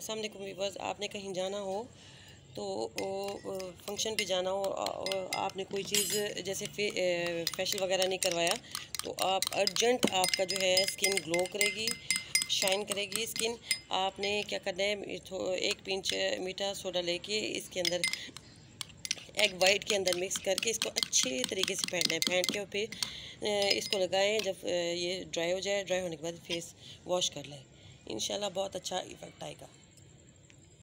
असल वीवर्स आपने कहीं जाना हो तो फ़ंक्शन पे जाना हो आपने कोई चीज़ जैसे फेशियल वगैरह नहीं करवाया तो आप अर्जेंट आपका जो है स्किन ग्लो करेगी शाइन करेगी स्किन आपने क्या करना है एक पिंच मीठा सोडा लेके इसके अंदर एग वाइट के अंदर मिक्स करके इसको अच्छे तरीके से फेंटना है। फेंट के और फिर इसको लगाएँ, जब ये ड्राई हो जाए ड्राई होने के बाद फेस वॉश कर लें। इन बहुत अच्छा इफ़ेक्ट आएगा।